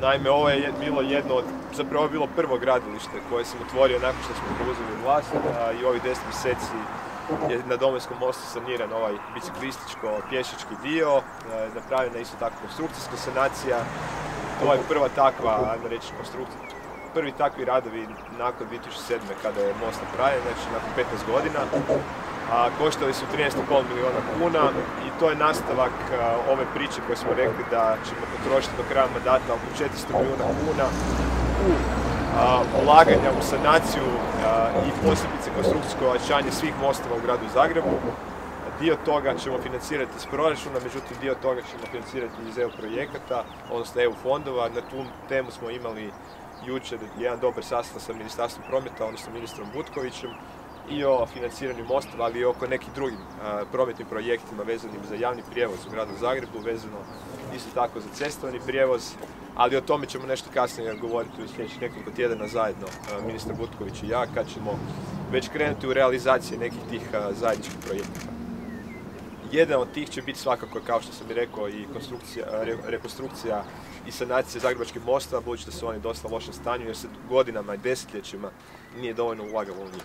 Naime, ovo je bilo jedno od, zapravo bilo prvo gradilište koje sam otvorio nakon što smo preuzeli vlast i ovih 10 mjeseci je na Domovinskom mostu saniran ovaj biciklističko-pješački dio, napravljena je isto tako konstrukcijska sanacija. Ovo je prva takva, ajmo reći, konstrukcija, prvi takvi radovi nakon 2007. kada je most napravljen, znači nakon 15 godina. A, koštali su 13,5 milijuna kuna i to je nastavak ove priče koje smo rekli da ćemo potrošiti do kraja mandata oko 400 milijuna kuna u ulaganja u sanaciju i posebice konstrukcijsko ojačanje svih mostova u gradu Zagrebu. Dio toga ćemo financirati iz proračuna, međutim dio toga ćemo financirati iz EU projekata, odnosno EU fondova. Na tu temu smo imali jučer jedan dobar sastav sa Ministarstvom prometa, odnosno ministrom Butkovićem i o financiranju mostova, ali i oko nekim drugim prometnim projektima vezanim za javni prijevoz u gradu Zagrebu, vezano isto tako za cestovni prijevoz, ali o tome ćemo nešto kasnije govoriti u sljedećih nekoliko tjedana zajedno, ministar Butković i ja, kad ćemo već krenuti u realizaciji nekih tih zajedničkih projekata. Jedan od tih će biti svakako, kao što sam i rekao, i rekonstrukcija i sanacija Zagrebačkih mostova, budući da su oni dosta lošem stanju jer se godinama i desetljećima nije dovoljno ulagalo u njih.